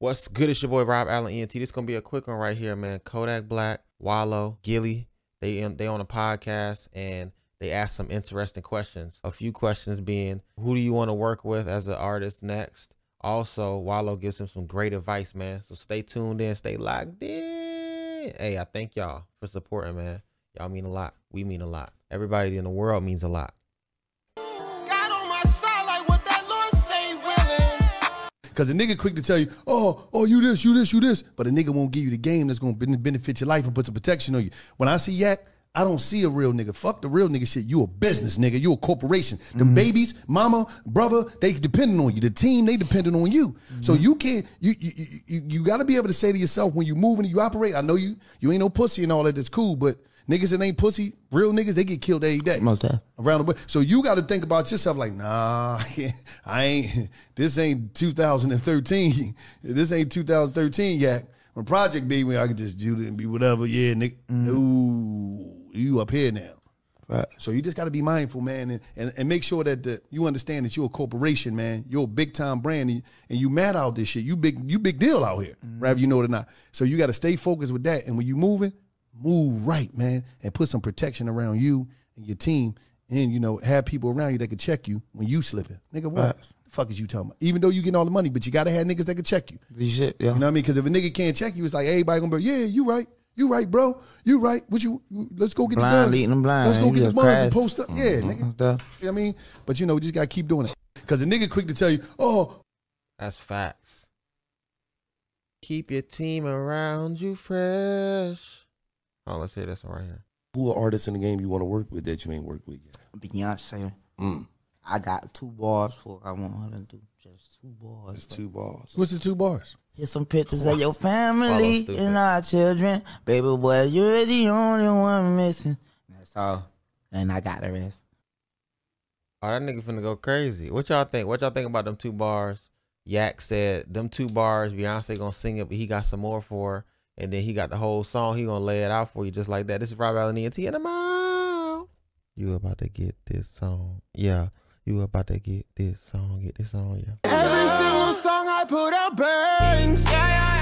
What's good? It's your boy Rob Allen ENT. This gonna be a quick one right here, man. Kodak Black, Wallo, Gillie, they they on a podcast and they ask some interesting questions. A few questions being, who do you want to work with as an artist next? Also, Wallo gives him some great advice, man. So stay tuned in, stay locked in. Hey, I thank y'all for supporting, man. Y'all mean a lot. We mean a lot. Everybody in the world means a lot. Cause a nigga quick to tell you, oh, oh, you this, you this, you this, but a nigga won't give you the game that's gonna benefit your life and put some protection on you. When I see Yak, I don't see a real nigga. Fuck the real nigga shit. You a business nigga. You a corporation. Them mm-hmm. babies, mama, brother, they depending on you. The team, they depending on you. Mm-hmm. So you can't. You you you, you got to be able to say to yourself when you move and you operate. I know you you ain't no pussy and all that. That's cool, but Niggas that ain't pussy, real niggas, they get killed every day. Most of Around the way. So you got to think about yourself like, nah, I ain't, this ain't 2013. This ain't 2013 yet. When Project B, when I can just do it and be whatever, yeah, nigga. Mm. No, you up here now. Right. So you just got to be mindful, man, and, and, and make sure that the, you understand that you're a corporation, man. You're a big time brand, and, and you mad out this shit. You big you big deal out here, mm-hmm. whether you know it or not. So you got to stay focused with that. And when you moving, move right, man, and put some protection around you and your team, and you know have people around you that can check you when you slipping. Nigga, what? Right. The fuck is you talking about? Even though you getting all the money, but you gotta have niggas that can check you. Shit, yeah. You know what I mean? Because if a nigga can't check you, it's like everybody gonna be, yeah, you right. You right, bro. You right. What you? Let's go get blind, the guns. Leading them blind. Let's go get the guns and post up. Mm-hmm. Yeah, nigga. You know I mean? But you know, we just gotta keep doing it. Cause a nigga quick to tell you, oh, that's facts. Keep your team around you fresh. Oh, let's hear this one right here. Who are artists in the game you want to work with that you ain't worked with yet? Beyonce. Mm. I got two bars for I want her to do just two bars. Just two bars. What's the two bars? Here's some pictures of your family and our children. Baby boy, you're the only one missing. That's all. And I got the rest. Oh, that nigga finna go crazy. What y'all think? What y'all think about them two bars? Yak said them two bars, Beyonce gonna sing it, but he got some more for her and then he got the whole song. He gonna lay it out for you just like that. This is Rob Allen ENT and I'm out. You about to get this song, yeah. You about to get this song, get this song, yeah. Every single song I put out bangs. This is how